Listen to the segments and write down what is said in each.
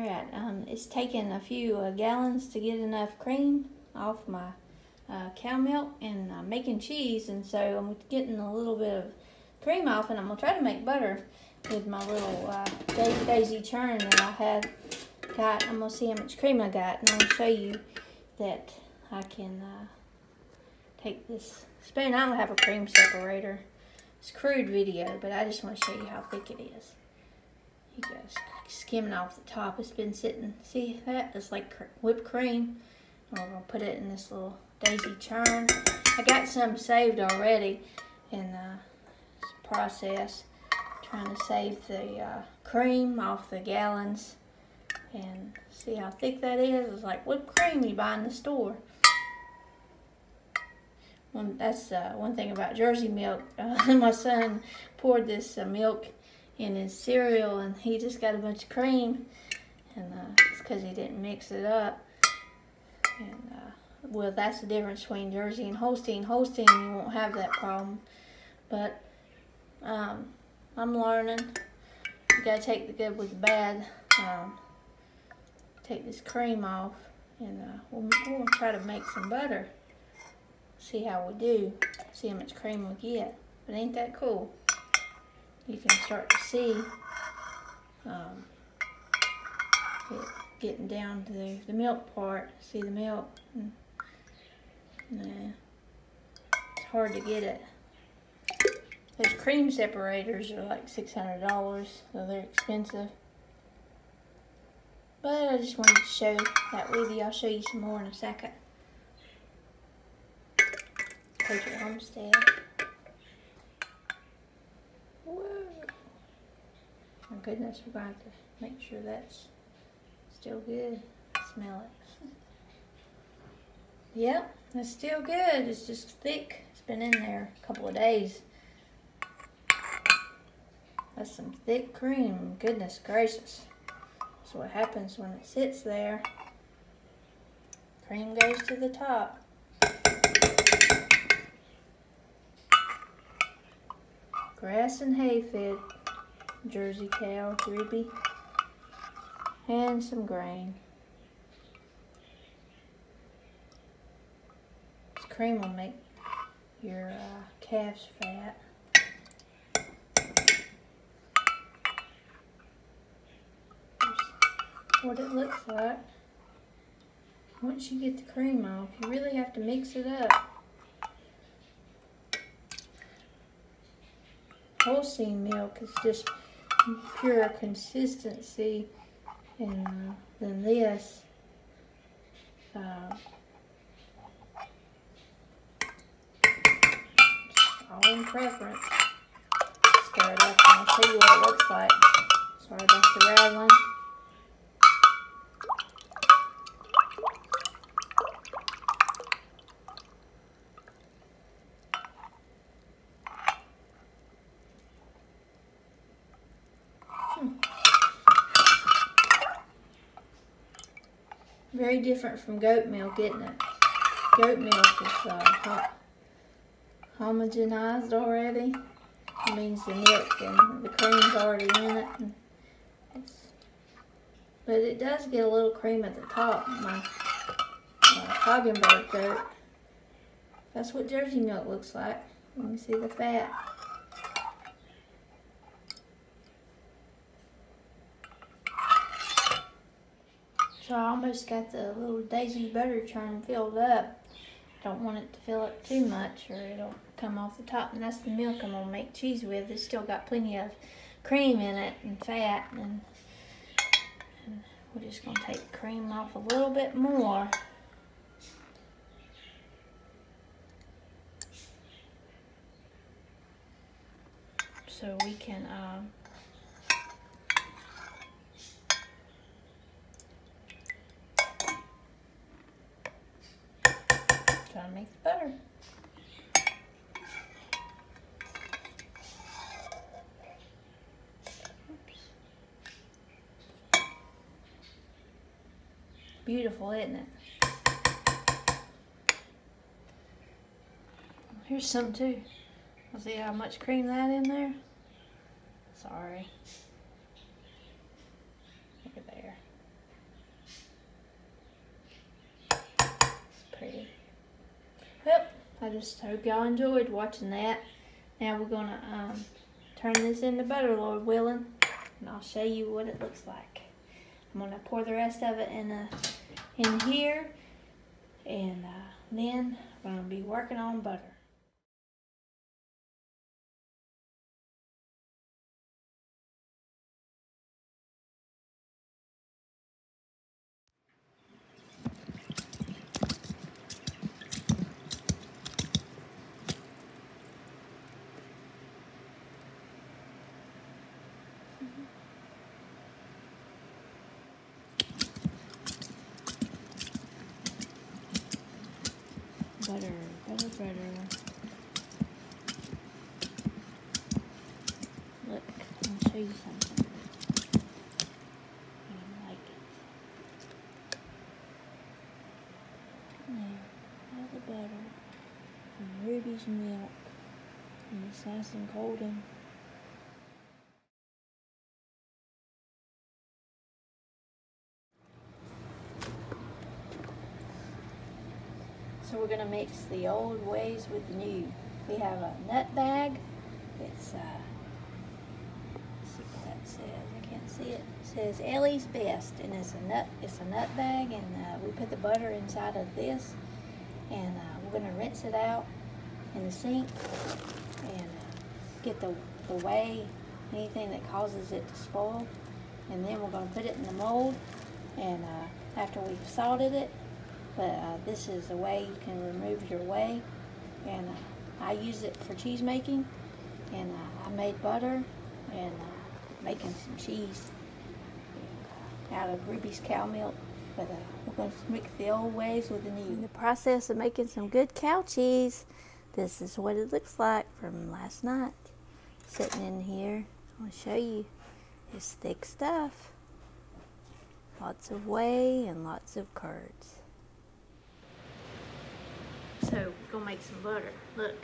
Alright, um, it's taken a few uh, gallons to get enough cream off my uh, cow milk and uh, making cheese and so I'm getting a little bit of cream off and I'm going to try to make butter with my little uh, Dazey, churn that I had got. I'm going to see how much cream I got and I'm going to show you that I can uh, take this spoon. I don't have a cream separator. It's crude video, but I just want to show you how thick it is. You guys skimming off the top. It's been sitting, see that? It's like whipped cream. Going to put it in this little Dazey churn. I got some saved already in the process. Trying to save the uh, cream off the gallons. And see how thick that is? It's like whipped cream you buy in the store. One, that's uh, one thing about Jersey milk. Uh, my son poured this uh, milk in his cereal and he just got a bunch of cream. And uh, it's because he didn't mix it up. And uh, well, that's the difference between Jersey and Holstein. Holstein, you won't have that problem. But um, I'm learning. You gotta take the good with the bad. Um, take this cream off, and uh, we'll, we'll try to make some butter. See how we do. See how much cream we get. But ain't that cool? You can start to see um, getting down to the, the milk part. See the milk. Nah. It's hard to get it. Those cream separators are like $600, so they're expensive. But I just wanted to show that with you. I'll show you some more in a second. Patriot Homestead. Whoa. My goodness, we're going to have to make sure that's still good. Smell it. Yep, it's still good. It's just thick. It's been in there a couple of days. That's some thick cream. Goodness gracious. That's what happens when it sits there. Cream goes to the top. Grass and hay fed Jersey cow, Dribby, and some grain. cream will make your uh, calves fat. Here's what it looks like. Once you get the cream off, you really have to mix it up. Holstein milk is just pure consistency and uh, then this uh, all in preference. Stir it up and I'll show you what it looks like. Sorry about the rattling. Very different from goat milk, isn't it? Goat milk is uh, hot homogenized already. It means the milk and the cream's already in it. But it does get a little cream at the top, my, my Toggenburg goat. That's what Jersey milk looks like. You can see the fat. So I almost got the little Dazey butter churn filled up. Don't want it to fill up too much or it'll come off the top. And that's the milk I'm going to make cheese with. It's still got plenty of cream in it and fat. And, and we're just going to take the cream off a little bit more. So we can um, to make the butter. Beautiful, isn't it? Here's some too. I'll See how much cream that in there? Sorry. Look at there. I just hope y'all enjoyed watching that. Now we're gonna um, turn this into butter, Lord willing, and I'll show you what it looks like. I'm gonna pour the rest of it in, uh, in here, and uh, then I'm gonna be working on butter. Butter, butter, butter. Look, I'll show you something. I like it. There, all the butter and Ruby's milk and the nice and golden. So we're gonna mix the old ways with the new. We have a nut bag. It's uh, see what that says. I can't see it. It says Ellie's Best, and it's a nut. It's a nut bag, and uh, we put the butter inside of this, and uh, we're gonna rinse it out in the sink and uh, get the the whey, anything that causes it to spoil, and then we're gonna put it in the mold, and uh, after we've salted it, but uh, this is the way you can remove your whey. And uh, I use it for cheese making. And uh, I made butter and uh, making some cheese out of Ruby's cow milk. But uh, we're going to mix the old ways with the new. In the process of making some good cow cheese this is what it looks like from last night. Sitting in here I'll show you. It's thick stuff. Lots of whey and lots of curds so gonna make some butter. Look,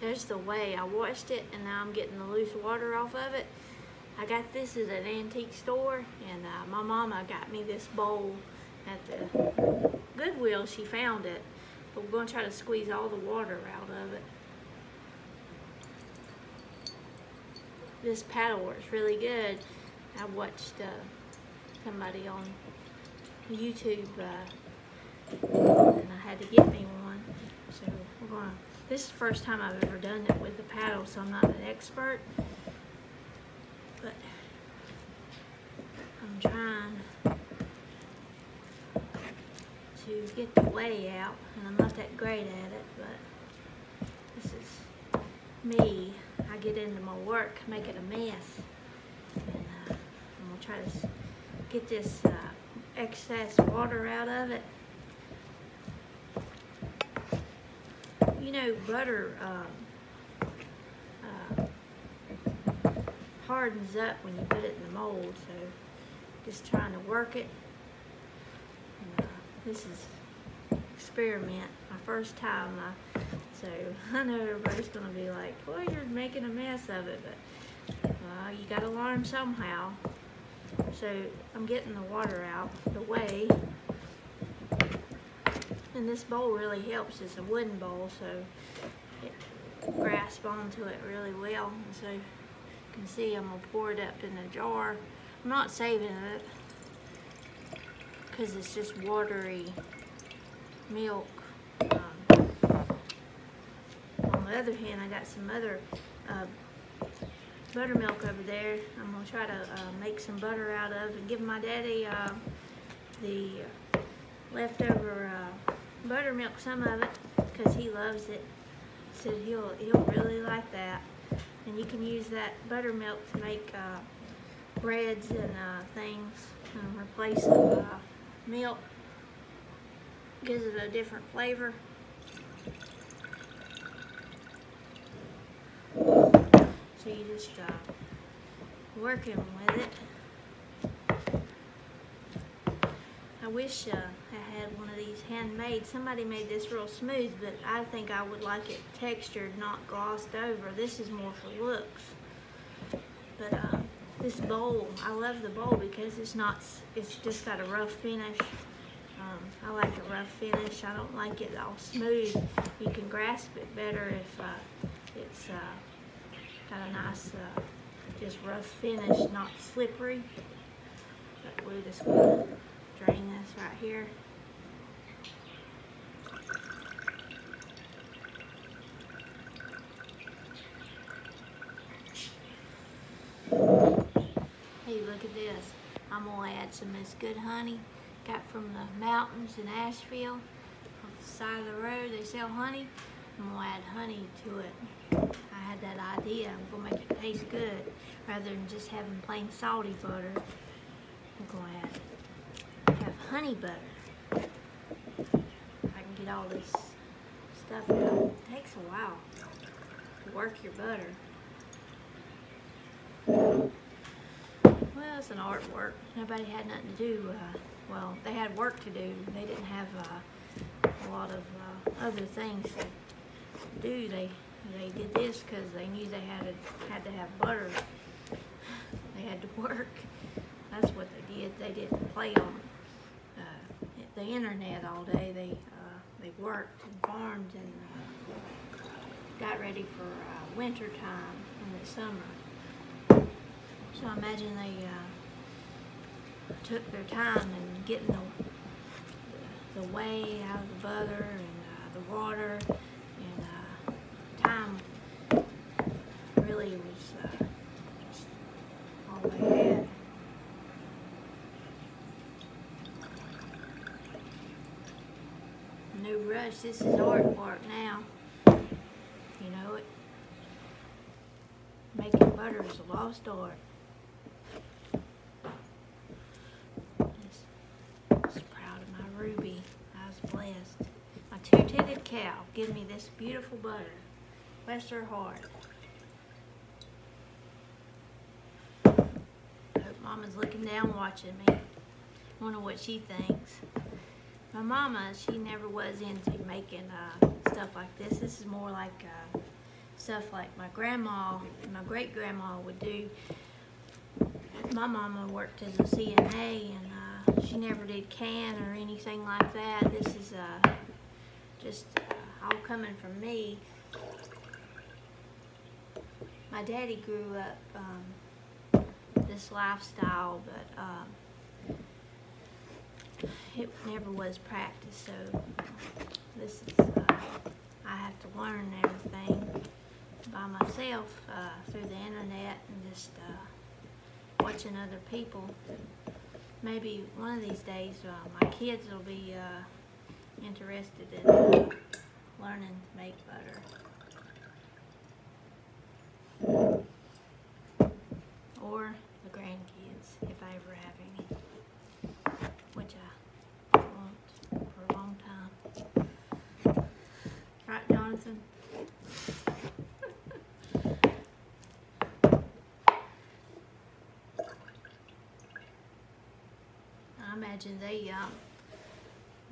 there's the way I washed it and now I'm getting the loose water off of it. I got this at an antique store and uh, my mama got me this bowl at the Goodwill. She found it, but we're gonna try to squeeze all the water out of it. This paddle works really good. I watched uh, somebody on YouTube uh, and I had to get me one. So we're going to, this is the first time I've ever done it with the paddle, so I'm not an expert. But I'm trying to get the whey out, and I'm not that great at it, but this is me. I get into my work, make it a mess. And uh, I'm going to try to get this uh, excess water out of it. You know, butter um, uh, hardens up when you put it in the mold, so just trying to work it. And, uh, this is experiment, my first time, so I know everybody's to be like, well, you're making a mess of it, but uh, you got to learn somehow. So I'm getting the water out the whey and this bowl really helps. It's a wooden bowl, so it grasps onto it really well. And so you can see I'm gonna pour it up in a jar. I'm not saving it because it's just watery milk. Um, on the other hand, I got some other uh, buttermilk over there. I'm gonna try to uh, make some butter out of and give my daddy uh, the leftover uh, buttermilk some of it because he loves it. Said he'll he'll really like that. And you can use that buttermilk to make uh, breads and uh, things and replace the uh, milk. Gives it a different flavor. So you just uh, working with it. I wish uh, I had one of these handmade. Somebody made this real smooth, but I think I would like it textured, not glossed over. This is more for looks. But uh, this bowl, I love the bowl because it's not, it's just got a rough finish. Um, I like a rough finish. I don't like it all smooth. You can grasp it better if uh, it's uh, got a nice, uh, just rough finish, not slippery. But we're just gonna drain this right here. Hey, look at this. I'm gonna add some of this good honey got from the mountains in Asheville. Off the side of the road, they sell honey. I'm gonna add honey to it. I had that idea. I'm gonna make it taste good rather than just having plain salty butter. I'm gonna add have honey butter. I can get all this stuff out. It takes a while to work your butter. Well, it's an artwork. Nobody had nothing to do. Uh, well, they had work to do. They didn't have uh, a lot of uh, other things to do. They they did this because they knew they had to had to have butter. They had to work. That's what they did. They didn't play on uh, the internet all day. They uh, they worked and farmed and uh, got ready for uh, winter time in the summer. So I imagine they uh, took their time in getting the, the whey out of the butter and uh, the water and uh, time really was uh, just all they had. No rush, this is artwork now. You know it. Making butter is a lost art. Just proud of my Ruby. I was blessed. My two-titted cow give me this beautiful butter. Bless her heart. Hope Mama's looking down watching me. Wonder what she thinks. My mama, she never was into making uh, stuff like this. This is more like uh, stuff like my grandma and my great grandma would do. My mama worked as a CNA and uh, she never did can or anything like that. This is uh, just uh, all coming from me. My daddy grew up um, this lifestyle, but um, it never was practiced, so this is, uh, I have to learn everything by myself uh, through the internet and just uh, watching other people. Maybe one of these days uh, my kids will be uh, interested in uh, learning to make butter. Or the grandkids, if I ever have any, which I won't for a long time. I imagine they um,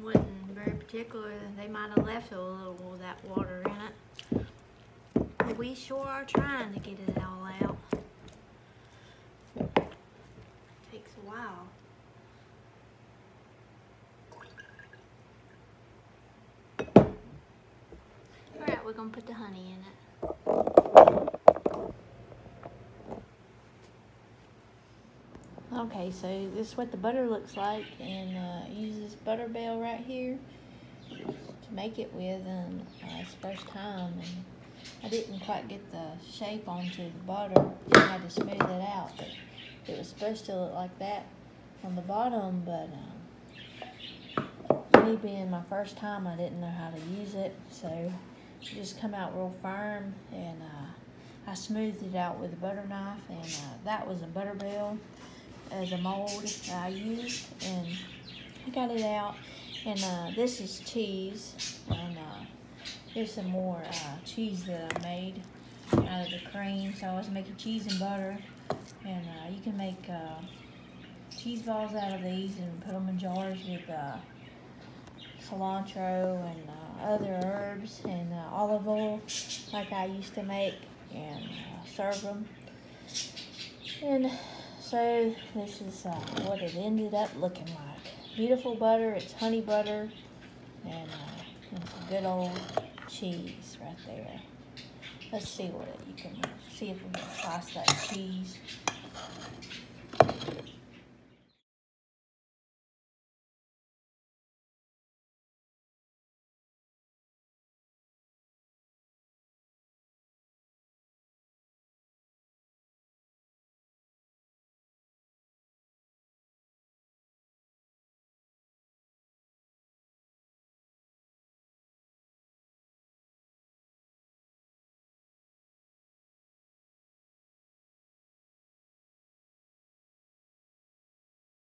wasn't very particular. They might have left a little of that water in it. But we sure are trying to get it out. Takes a while. Alright, we're gonna put the honey in it. Okay, so this is what the butter looks like, and uh, use this butter bell right here to make it with, and uh, it's first time, and I didn't quite get the shape onto the butter, I had to smooth it out, but it was supposed to look like that on the bottom, but um, me being my first time, I didn't know how to use it, so just come out real firm, and uh, I smoothed it out with a butter knife, and uh, that was a butter bell as a mold I used, and I got it out. And uh, this is cheese, and uh, here's some more uh, cheese that I made out of the cream. So I was making cheese and butter, and uh, you can make cheese balls out of these and put them in jars with cilantro and uh, other herbs and uh, olive oil, like I used to make, and uh, serve them. And so this is uh, what it ended up looking like. beautiful butter. It's honey butter. And, uh, and some good old cheese right there. Let's see what you can see if we can slice that cheese.